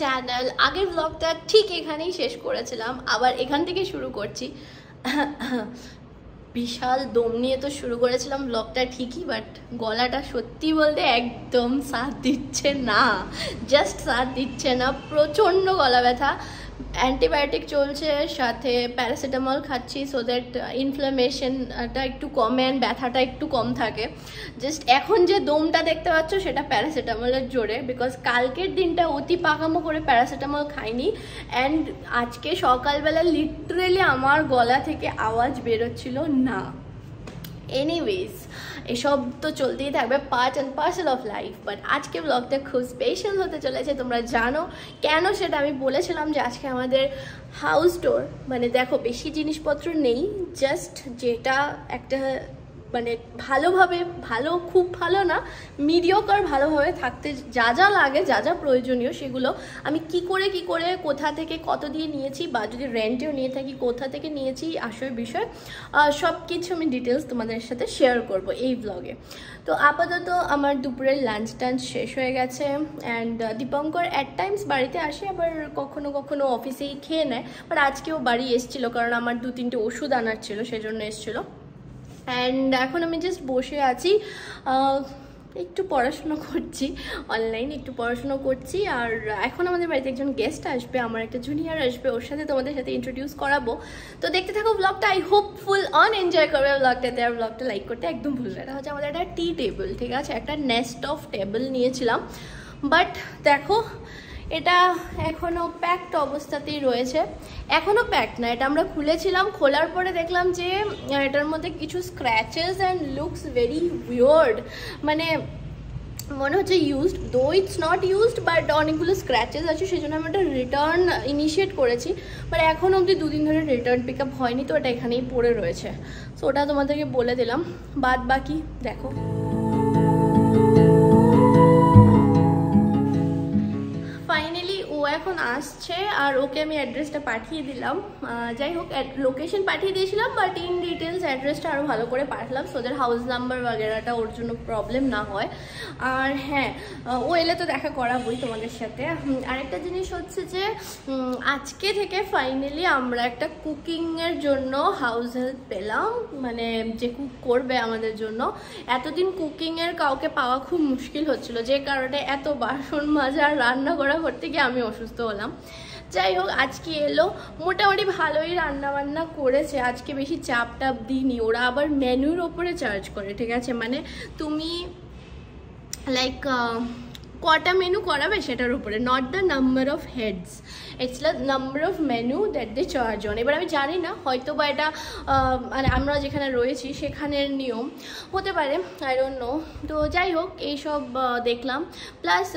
Channel আগের ব্লগটা ঠিক এখানেই শেষ করেছিলাম, আবার এখান থেকে শুরু করছি। বিশাল দম নিয়ে তো শুরু করেছিলাম ব্লগটা ঠিকই বাট গলাটা সত্যি বলতে একদম সাথ দিচ্ছে না জাস্ট সাথ দিচ্ছে না, প্রচণ্ড গলা ব্যথা। অ্যান্টিবায়োটিক চলছে, সাথে প্যারাসিটামল খাচ্ছি সো দ্যাট ইনফ্লামেশনটা একটু কমে অ্যান্ড ব্যথাটা একটু কম থাকে। জাস্ট এখন যে দমটা দেখতে পাচ্ছ, সেটা প্যারাসিটামলের জোরে বিকজ কালকের দিনটা অতি পাকামো করে প্যারাসিটামল খাইনি অ্যান্ড আজকে সকালবেলা লিটারেলি আমার গলা থেকে আওয়াজ বেরোচ্ছিল না। এনিওয়েজ এসব তো চলতেই থাকবে part and parcel of life but আজকে ব্লগটা খুব স্পেশাল হতে চলেছে, তোমরা জানো। কেন সেটা আমি বলেছিলাম যে আজকে আমাদের হাউস ডোর মানে দেখো বেশি জিনিসপত্র নেই জাস্ট যেটা একটা মানে ভালোভাবে ভালো, খুব ভালো না মিডিয়কার ভালোভাবে থাকতে যা যা লাগে, যা যা প্রয়োজনীয় সেগুলো আমি কি করে কি করে, কোথা থেকে কত দিয়ে নিয়েছি বা যদি রেন্টেও নিয়ে থাকি কোথা থেকে নিয়েছি আসল বিষয় সব কিছু আমি ডিটেলস তোমাদের সাথে শেয়ার করব এই ব্লগে তো আপাতত আমার দুপুরের লাঞ্চ টাঞ্চ শেষ হয়ে গেছে অ্যান্ড দীপঙ্কর অ্যাট টাইমস বাড়িতে আসে, আবার কখনো কখনো অফিসেই খেয়ে নেয় বাট আজকেও বাড়ি এসছিল কারণ আমার দু তিনটে ওষুধ আনার ছিল, সেজন্য এসেছিল। অ্যান্ড এখন আমি জাস্ট বসে আছি একটু পড়াশুনো করছি অনলাইন একটু পড়াশুনো করছি। আর এখন আমাদের বাড়িতে একজন গেস্ট আসবে, আমার একটা জুনিয়র আসবে, ওর সাথে তোমাদের সাথে ইন্ট্রোডিউস করাবো। তো দেখতে থাকো ব্লগটা I hope full on enjoy করবে ব্লগটাতে আর ব্লগটা লাইক করতে একদম ভুলবে এটা হচ্ছে আমাদের একটা টি টেবিল ঠিক আছে? একটা নেস্ট অফ টেবিল নিয়েছিলাম। বাট দেখো এটা এখনও প্যাকড অবস্থাতেই রয়েছে। এখনও প্যাকড না, এটা আমরা খুলেছিলাম, খোলার পরে দেখলাম যে এটার মধ্যে কিছু scratches and looks very weird মানে মনে হচ্ছে used though it's not used but অনেকগুলো স্ক্র্যাচেস আছে সেই জন্য আমি একটা রিটার্ন ইনিশিয়েট করেছি। বাট এখন অবধি দুদিন ধরে রিটার্ন পিক আপ হয়নি, তো ওটা এখানেই পড়ে রয়েছে। সো ওটা তোমাদেরকে বলে দিলাম। বাদ বাকি দেখো। এখন আসছে আর ওকে আমি অ্যাড্রেসটা পাঠিয়ে দিলাম। যাই হোক লোকেশন পাঠিয়ে দিয়েছিলাম বাট ইন ডিটেলস অ্যাড্রেসটা আরও ভালো করে পাঠালাম সোদের হাউস নাম্বার বাগেরাটা ওর জন্য প্রবলেম না হয়। আর হ্যাঁ ও এলে তো দেখা করাবই তোমাদের সাথে। আরেকটা জিনিস হচ্ছে যে আজকে থেকে ফাইনালি আমরা একটা কুকিংয়ের জন্য হাউস হেল্প পেলাম। মানে যে কুক করবে আমাদের জন্য। এতদিন কুকিংয়ের কাউকে পাওয়া খুব মুশকিল হচ্ছিল। যে কারণে এত বাসন মাজা রান্না করা করতে গিয়ে আমি অসুস্থ হলাম। যাই হোক, আজকে এলো। মোটামুটি ভালোই রান্না বান্না করেছে। আজকে বেশি চাপ টাপ দিইনি। ওরা আবার মেনুর ওপরে চার্জ করে, ঠিক আছে? মানে তুমি লাইক কটা মেনু করাবে সেটার উপরে not the number of heads it's the number of menu that they charge on এবার আমি জানি না হয়তো বা এটা মানে আমরা যেখানে রয়েছি সেখানের নিয়ম, হতে পারে আই ডোন্ট নো তো যাই হোক এইসব দেখলাম। প্লাস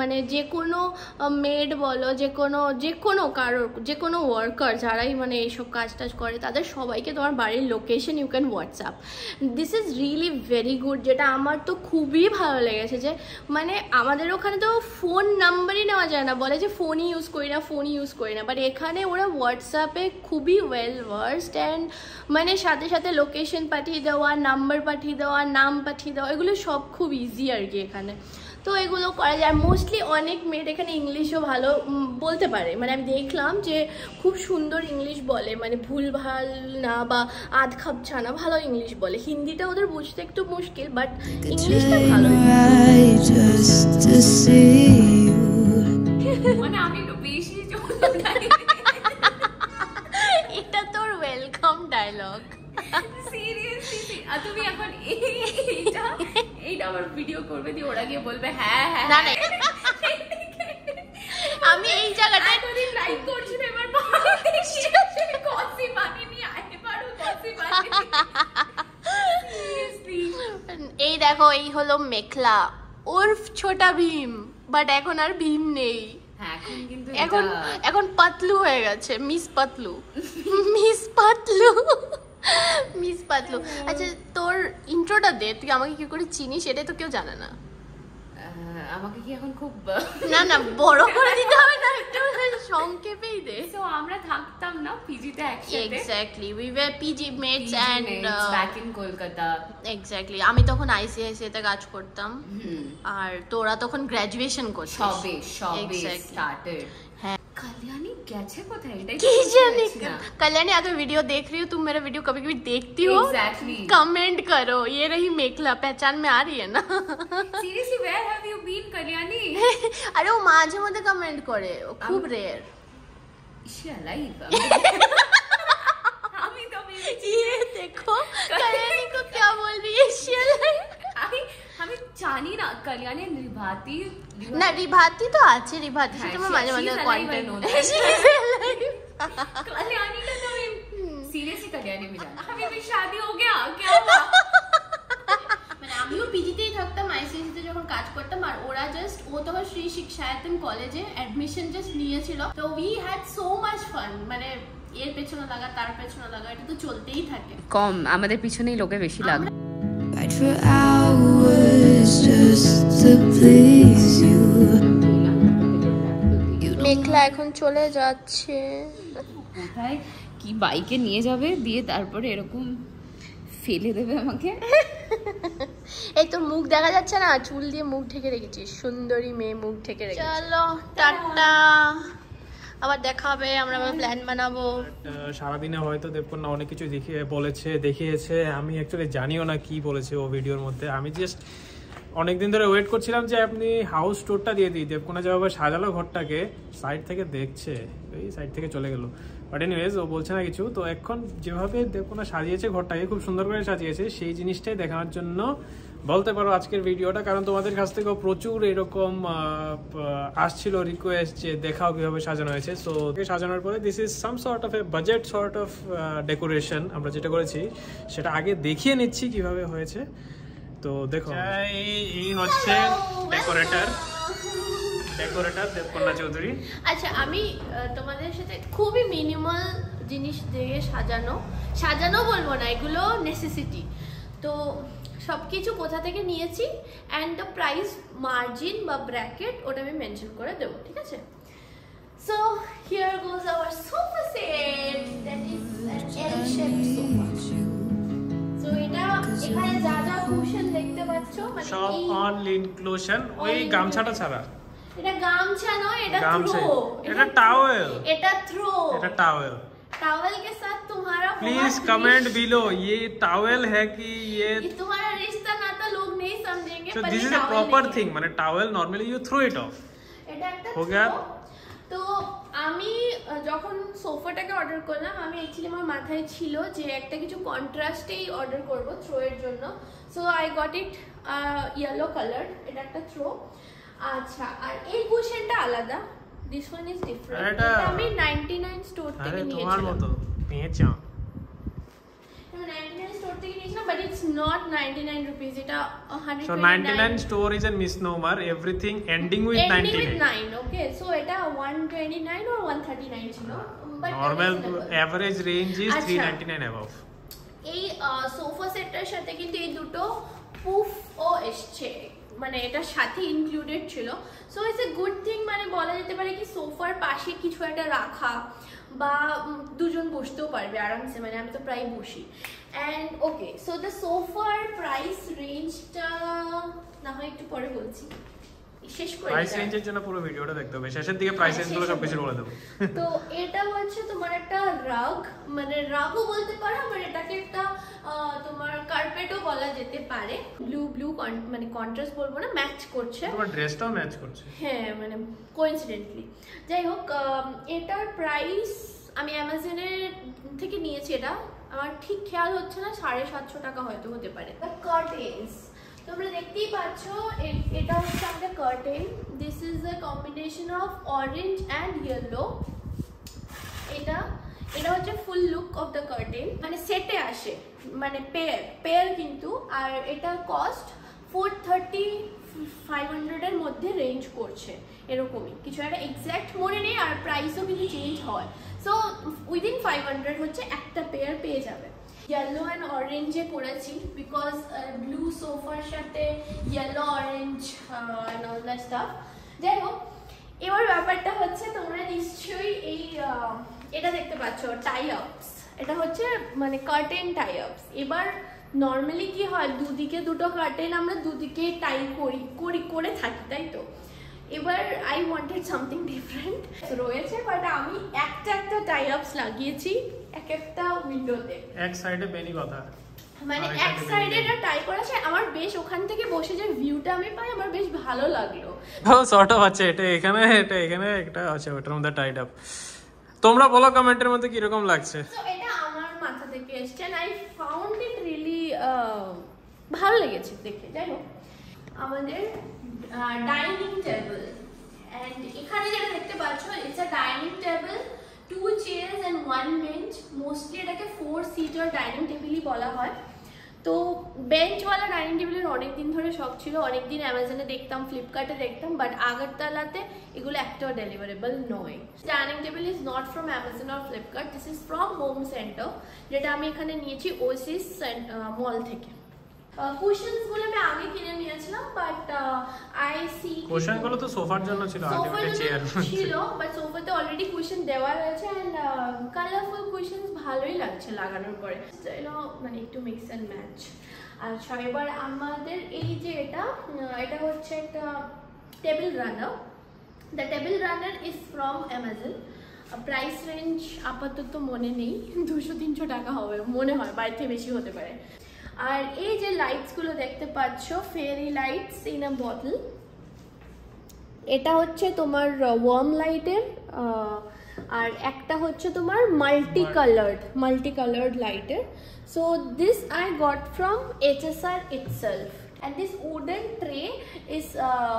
মানে যে কোনো মেড বলো, যে কোনো যে কোনো কারোর, যে কোনো ওয়ার্কার যারাই মানে এইসব কাজ টাজ করে, তাদের সবাইকে তোমার বাড়ির location you can WhatsApp this is really very good যেটা আমার তো খুবই ভালো লেগেছে যে মানে আমাদের ওখানে তো ফোন নাম্বারই নেওয়া যায় না। বলে যে ফোনই ইউজ করি না ফোনই ইউজ করি না। বাট এখানে ওরা হোয়াটসঅ্যাপে খুবই ওয়েল ওয়ার্সড অ্যান্ড মানে সাথে সাথে লোকেশন পাঠিয়ে দেওয়া নাম্বার পাঠিয়ে দেওয়া, নাম পাঠিয়ে দেওয়া, এগুলো সব খুব ইজি আর কি এখানে। তো এগুলো করা যায়। মোস্টলি অনেক মেয়ের এখানে ইংলিশও ভালো বলতে পারে। মানে আমি দেখলাম যে খুব সুন্দর ইংলিশ বলে। মানে ভুল ভালো না বা আধ খাপছা না ভালো ইংলিশ বলে। হিন্দিটা ওদের বুঝতে একটু মুশকিল বাট ইংলিশটা ভালো। মানে আমি একটু বেশি ভিডিও করবে দিয়ে ওরা গিয়ে বলবে হ্যাঁ হ্যাঁ না না আমি এই জায়গাটা এতদিন লাইক করছি না এবার কসি বানিয়ে নিয়ে কসি এই দেখো এই হলো মেখলা ওরফ ছোটা ভীম বাট এখন আর ভীম নেই হ্যাঁ এখন এখন পাতলু হয়ে গেছে miss Patlu miss Patlu miss Patlo. আচ্ছা তোর ইন্ট্রোটা দে তুই আমাকে কি করে চিনি সেটাই তো কেউ জানে না। আমাকে কি এখন খুব না না বড় করে দিতে হবে না একটু সংক্ষেপেই দে। আমরা থাকতাম না পিজিতে একসাথে। Exactly we were PG mates and back in Kolkata exactly আমি তখন আইসিআইসিআই তে কাজ করতাম। আর তোরা তখন গ্র্যাজুয়েশন করছিস। সবে সবে স্টার্টেড হ্যাঁ। কল্যাণী कल्याणी अगर वीडियो देख रही हो तुम मेरा वीडियो कभी कभी देखती हो। Exactly. कमेंट करो। ये रही मेखला पहचान में आ रही है ना? Seriously where have you been Kalyani? अरे वो माझे मधे कमेंट करे। खूब रेयर ইসি ये देखो कल्याणी को क्या बोल रही है? अलाइव আমি জানি না কল্যাণী নির্ভাতি না রিভাতি তো আছে রিভাতি হ্যাঁ, সাথে আমার she- মাঝে মাঝে she's alive, I know content that. Kalyani का तो सीरियसली कल्याणी में जाना अभी भी शादी हो गया क्या हुआ মানে আমিও পিজিতেই থাকতাম আইসিএসসি তে যখন কাজ করতাম আর ওরা জাস্ট ও তখন শ্রী শিক্ষায়তন কলেজে অ্যাডমিশন জাস্ট নিয়েছিল তো we had so much fun মানে এর পেছনে লাগা তার পেছনে লাগা এটা তো চলতেই থাকে কম আমাদের পিছনেই লোকে বেশি লাগে Fight for hours just to please you. মেঘলা এখন চলে যাচ্ছে। কোথায়? কি বাইকে নিয়ে যাবে? দিয়ে তারপরে এরকম ফেলে দেবে আমাকে? এই তোর মুখ দেখা যাচ্ছে না? চুল দিয়ে মুখ ঢেকে রেখেছিস সুন্দরী মেয়ে মুখ ঢেকে রেখেছিস চলো টাটা। আবার দেখা হবে, আমরা প্ল্যান বানাবো। সারাদিনে হয়তো দেবকন্যা অনেক কিছু দেখিয়ে, বলেছে, দেখিয়েছে। আমি অ্যাকচুয়ালি জানিও না কি বলেছে ও ভিডিওর মধ্যে। আমি জাস্ট অনেকদিন ধরে ওয়েট করছিলাম যে আপনি হাউস টোরটা দিয়ে দিই। দেবকোনা যেভাবে সাজালো ঘরটাকে সাইড থেকে দেখছে। এই সাইড থেকে চলে গেল। বাট এনিওয়েজ ও বলছে না কিছু। তো এখন যেভাবে দেবকোনা সাজিয়েছে ঘরটাকে, খুব সুন্দর করে সাজিয়েছে, সেই জিনিসটাই দেখানোর জন্য বলতে পারো আজকের ভিডিওটা। কারণ তোমাদের কাছ থেকেও প্রচুর এরকম আসছিল রিকোয়েস্ট যে দেখাও কীভাবে সাজানো হয়েছে। সো সাজানোর পরে this is some sort of a budget sort of decoration আমরা যেটা করেছি, সেটা আগে দেখিয়ে নিচ্ছি কীভাবে হয়েছে। তো দেখো। এই এই হচ্ছে ডেকোরেটর ডেকোরেটর দেবকন্যা চৌধুরী। আচ্ছা আমি তোমাদের সাথে খুবই মিনিমাল জিনিস দিয়ে সাজানো। সাজানো বলব না এগুলো নেসেসিটি তো সব কিছু কোথা থেকে নিয়েছি? অ্যান্ড দ্য প্রাইস মার্জিন বা ব্র্যাকেট ওটা আমি মেনশন করে দেবো ঠিক আছে? So here goes our sofa set that is L shape sofa so এটা এখানে যা যা কুশন দেখতে পাচ্ছ মানে সব এই অন ইনক্লুশন ওই All গামছাটা ছাড়া এটা গামছা নয় এটা গামছা থ্রো এটা টাওয়েল এটা थ्रो এটা टावल टॉवल के साथ तुम्हारा प्लीज बहुत कमेंट रिश- बिलो ये टावल है कि ये ये तुम्हारा रिश्ता नाता लोग नहीं समझेंगे so पर this ये is a towel proper नहीं है। thing মানে towel normally you throw it off এটা একটা हो गया? throw। আমি যখন সোফাটাকে অর্ডার করলাম আমি অ্যাকচুয়ালি আমার মাথায় ছিল যে একটা কিছু কন্ট্রাস্টেই অর্ডার করব থ্রো এর জন্য। So I got it yellow colour এটা একটা থ্রো আচ্ছা আর এই কুশনটা আলাদা। দিস ওয়ান ইজ ডিফারেন্ট আমি 99 স্টোর থেকে আরে তোমার মতো পেঁচা স্টোর থেকে নিয়েছিলাম নট 99 রুপিস এটা 129 so 99 store is a misnomer everything ending with ending 99 with 9 okay. So it এটা 129 or 139 ছিল? But normal average range is আচ্ছা। 399 above. এই সোফা সেটটার সাথে কিন্তু এই দুটো পুফ ও এসছে। মানে এটার সাথে ইনক্লুডেড ছিল। So it's a good thing মানে বলা যেতে পারে কি সোফার পাশে কিছু একটা রাখা। বা দুজন বসতেও পারবে আরামসে মানে আমি তো প্রায় বসি। অ্যান্ড ওকে সো দ্য সোফার প্রাইস রেঞ্জটা না হয় একটু পরে বলছি। শেষ করে প্রাইস রেঞ্জের জন্য পুরো ভিডিওটা দেখতে হবে। শেষের দিকে প্রাইস হ্যাঁ, রেঞ্জগুলো শেষে সব কিছু বলব। বলে দেবো। তো এটা হচ্ছে তোমার একটা রাগ মানে রাগও বলতে পারো আবার এটাকে একটা তোমার কার্পেটও বলা যেতে পারে। ব্লু ব্লু মানে কন্ট্রাস্ট বলব না ম্যাচ করছে। তোমার ড্রেসটাও ম্যাচ করছে। হ্যাঁ মানে কোইন্সিডেন্টলি যাই হোক এটার প্রাইস আমি অ্যামাজনের থেকে নিয়েছি এটা। আমার ঠিক খেয়াল হচ্ছে না সাড়ে সাতশো টাকা হয়তো হতে পারে। কার্টেন্স তোমরা দেখতেই পাচ্ছ এটা হচ্ছে আমাদের curtain this is the combination of orange and yellow এটা এটা হচ্ছে full look of the curtain মানে সেটে আসে মানে পেয়ার পেয়ার কিন্তু। আর এটা কস্ট ফোর থার্টি ফাইভ হান্ড্রেডের মধ্যে রেঞ্জ করছে, এরকমই। কিছু একটা এক্স্যাক্ট মনে নেই, আর প্রাইসও কিন্তু চেঞ্জ হয়। সো উইদিন ফাইভ হান্ড্রেড হচ্ছে একটা পেয়ার পেয়ে যাবে। ইয়েলো অ্যান্ড অরেঞ্জে করেছি বিকজ ব্লু সোফার সাথে yellow orange and all the যাই হোক এবার ব্যাপারটা হচ্ছে তোমরা নিশ্চয়ই এই এটা দেখতে পাচ্ছ টাই আপস এটা হচ্ছে মানে কার্টেন টাই আপস এবার নর্মালি কি হয়, দুদিকে দুটো কার্টেন আমরা দুদিকে টাই করি করি, করে থাকি, তাই তো? এবার আই ওয়ান্টেড সামথিং ডিফারেন্ট রয়েছে বাট আমি একটা একটা টাই আপস লাগিয়েছি। এক একটা উইন্ডোতে এক সাইডে বেনি কথা। মানে এক সাইডে এটা টাই করা আছে আমার বেশ ওখান থেকে বসে যে ভিউটা আমি পাই আমার বেশ ভালো লাগল। ও সর্ট অফ আছে এটা এখানে এটা এখানে একটা আছে ওটার মধ্যে টাইড আপ তোমরা বলো কমেন্টের মধ্যে কীরকম লাগছে? তো এটা আমার মাথা থেকে এসছে আই ফাউন্ড ইট রিয়েলি ভালো লেগেছে দেখে যাই হোক। আমাদের ডাইনিং টেবিল এখানে যেটা দেখতে পাচ্ছ it's a dining table two chairs and one bench mostly এটাকে ফোর সিটার ডাইনিং টেবিলই বলা হয়। তো বেঞ্চওয়ালা ডাইনিং টেবিলের অনেক দিন ধরে শখ ছিল অনেক দিন অ্যামাজনে দেখতাম ফ্লিপকার্টে দেখতাম বাট আগরতলাতে এগুলো একটাও ডেলিভারেবল নয়। Dining table is not from Amazon or Flipkart this is from Home Centre যেটা আমি এখানে নিয়েছি ওসিস মল থেকে। কুশনসগুলো আমি আগে কিনে নিয়েছিলাম বাট আই সি কোশ্চেনগুলো তো সোফার জন্য ছিল সোফার আলটিমেট চেয়ার ছিল বাট সোফাতে অলরেডি কুশন দেওয়া রয়েছে অ্যান্ড কালারফুল কুশন ভালোই লাগছে লাগানোর পরে। মানে একটু মিক্স অ্যান্ড ম্যাচ আচ্ছা এবার আমাদের এই যে এটা এটা হচ্ছে একটা table runner the table runner is from Amazon price range আপাতত মনে নেই দুশো তিনশো টাকা হবে মনে হয় বাড়ি থেকে বেশি হতে পারে। আর এই যে লাইটসগুলো দেখতে পাচ্ছ fairy lights in a bottle এটা হচ্ছে তোমার ওয়ার্ম লাইটের আর একটা হচ্ছে তোমার মাল্টি কালার্ড মাল্টি কালার্ড লাইটের so this I got from HSR itself and this wooden tray is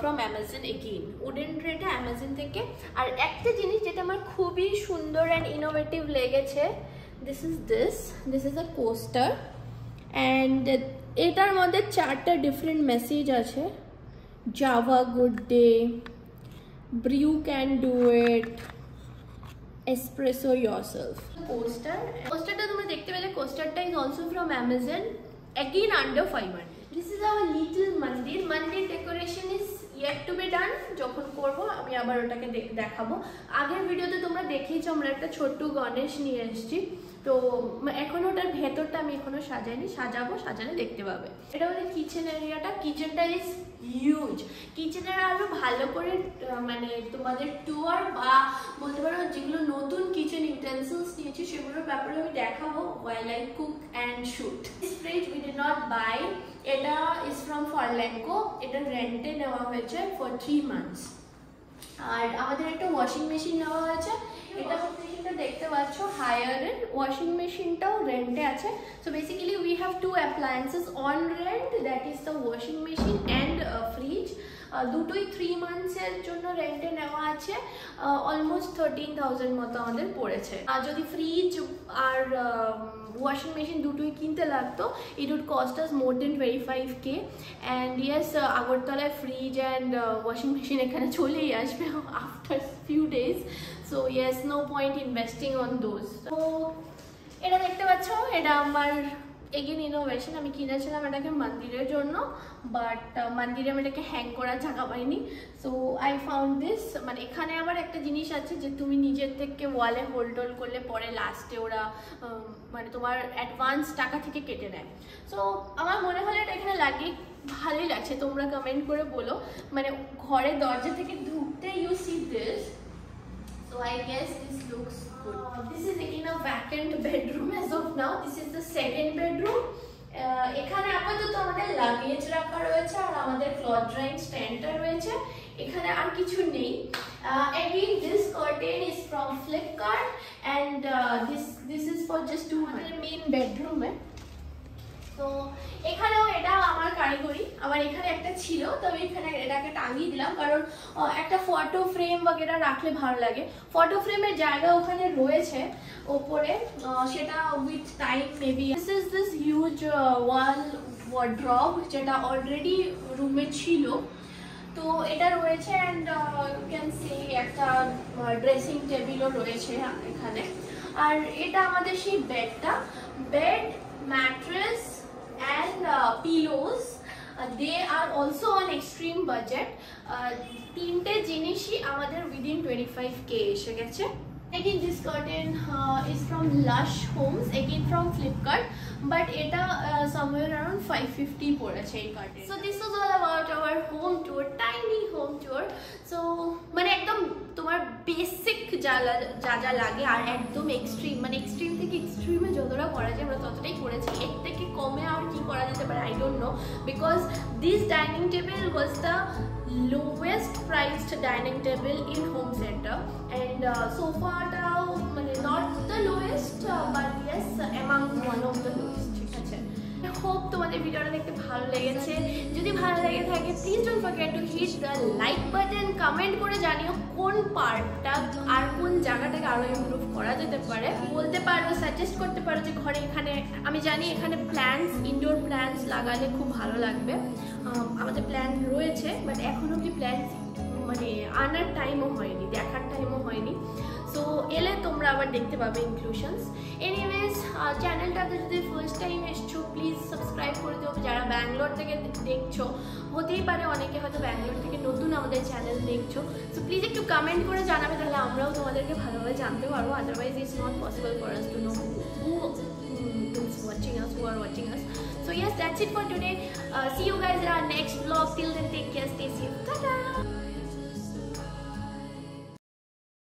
from Amazon again wooden ট্রেটা Amazon থেকে। আর একটা জিনিস যেটা আমার খুবই সুন্দর অ্যান্ড ইনোভেটিভ লেগেছে this is this this is a coaster and এটার মধ্যে চারটা ডিফারেন্ট মেসেজ আছে। Java good day brew can do it espresso yourself coaster কোস্টারটা তোমরা দেখতে পেলে কোস্টারটা is also from Amazon again under 500 this is our little mandir mandir decoration is yet to be done যখন করব, আমি আবার ওটাকে দেখাবো। আগের ভিডিওতে তোমরা দেখেইছো, আমরা একটা ছোট্ট গণেশ নিয়ে এসেছি। তো এখন ওটার ভেতরটা আমি এখনও সাজাইনি, সাজাবো, সাজালে দেখতে পাবে। এটা হচ্ছে কিচেন এরিয়াটা কিচেনটা ইজ হিউজ কিচেনের আরও ভালো করে মানে তোমাদের টুয়ার বা বলতে পারো যেগুলো নতুন কিচেন ইউটেন্সিলস নিয়েছি, সেগুলোর ব্যাপারে আমি দেখাবো। While I cook and shoot fridge we did not buy এটা ইজ ফ্রম ফরল্যাঙ্কো এটা রেন্টে নেওয়া হয়েছে ফর থ্রি মান্থস আর আমাদের একটা ওয়াশিং মেশিন নেওয়া হয়েছে। এটা দেখতে পাচ্ছ হায়ারের ওয়াশিং মেশিনটাও রেন্টে আছে। So basically we have two appliances on rent that is the washing machine and fridge দুটোই থ্রি মান্থসের জন্য রেন্টে নেওয়া আছে। অলমোস্ট থার্টিন থাউজেন্ড মতো আমাদের পড়েছে। আর যদি ফ্রিজ আর ওয়াশিং মেশিন দুটোই কিনতে লাগতো it would cost us more then twenty five K and yes আগরতলায় ফ্রিজ অ্যান্ড ওয়াশিং মেশিন এখানে চলেই আসবে after few days so yes no point investing on those তো, এটা দেখতে পাচ্ছ? এটা আমার এগেন ইনোভেশন আমি কিনেছিলাম এটাকে মন্দিরের জন্য বাট মন্দিরে আমি এটাকে হ্যাং করার জায়গা পাইনি। সো আই ফাউন্ড দিস মানে এখানে আবার একটা জিনিস আছে যে তুমি নিজের থেকে ওয়ালে হোল্ড হোল্ড করলে পরে লাস্টে ওরা মানে তোমার অ্যাডভান্স টাকা থেকে কেটে নেয়। সো আমার মনে হলো এটা এখানে লাগিয়ে ভালোই লাগছে, তোমরা কমেন্ট করে বলো। মানে ঘরের দরজা থেকে ঢুকতে you see this So I guess this looks good. Uh, this is again a vacant bedroom as of now. This is the second bedroom. Uh, এখানে আপাতত আমাদের লাগেজ রাখা রয়েছে আর আমাদের ক্লথ ড্রাইং স্ট্যান্ডটা রয়েছে এখানে আর কিছু নেই again this curtain is from Flipkart and this this is for just two hundred main বেডরুমে তো এখানেও এটা আমার কারিগরি। আমার এখানে একটা ছিল, তো আমি এখানে এটাকে টাঙিয়ে দিলাম। কারণ একটা ফটো ফ্রেম বগেরা রাখলে ভালো লাগে। ফটো ফ্রেমের জায়গা ওখানে রয়েছে ওপরে সেটা with time maybe this is this huge wall wardrobe যেটা অলরেডি রুমে ছিল। তো এটা রয়েছে অ্যান্ড ইউ ক্যান সি একটা ড্রেসিং টেবিলও রয়েছে এখানে। আর এটা আমাদের সেই বেডটা bed mattress and uh, pillows uh, they are also on extreme budget uh, তিনটে জিনিসই আমাদের within 25k এসে গেছে Again, this curtain uh, is from Lush Homes, again from Flipkart, but এটা uh, somewhere around 550 পড়েছে এই curtain So this was all about our home tour, tiny home tour. So মানে একদম তোমার বেসিক যা যা যা লাগে আর একদম এক্সট্রিম মানে এক্সট্রিম থেকে এক্সট্রিমে যতটা করা যায় আমরা ততটাই করেছি এর থেকে কমে আর কি করা যেতে পারে I don't know because this dining table was the lowest priced dining table in home center uh, সোফাটাও মানে not the lowest uh, but yes among one of the lowest ঠিক আছে? হোপ তোমাদের ভিডিওটা দেখতে ভালো লেগেছে। যদি ভালো লেগে থাকে please don't forget to hit the like button comment করে জানিও কোন পার্টটা আর কোন জায়গাটাকে আরও ইমপ্রুভ করা যেতে পারে। বলতে পারো সাজেস্ট করতে পারো যে ঘরে এখানে আমি জানি এখানে প্ল্যান্টস ইনডোর প্ল্যান্টস লাগালে খুব ভালো লাগবে। আম, আমাদের প্ল্যান রয়েছে বাট এখন অব্দি প্ল্যান্টস মানে আনার টাইমও হয়নি দেখার টাইমও হয়নি। আবার দেখতে পাবে ইনক্লুশনস এনিওয়েজ চ্যানেলটাতে যদি ফার্স্ট টাইম এসছো প্লিজ সাবস্ক্রাইব করে দিও যারা ব্যাঙ্গালোর থেকে দেখছ হতেই পারে অনেকে হয়তো ব্যাঙ্গালোর থেকে নতুন আমাদের চ্যানেল দেখছ সো প্লিজ একটু কমেন্ট করে জানাবে তাহলে আমরাও তোমাদেরকে ভালোভাবে জানতে পারব otherwise it's not possible for us to know who is watching us, who are watching us. So yes, that's it for today. Uh, see you guys in our next vlog. Till then, take care, stay safe. Ta-da!